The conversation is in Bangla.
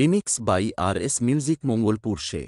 remix by R S music Mangalpur say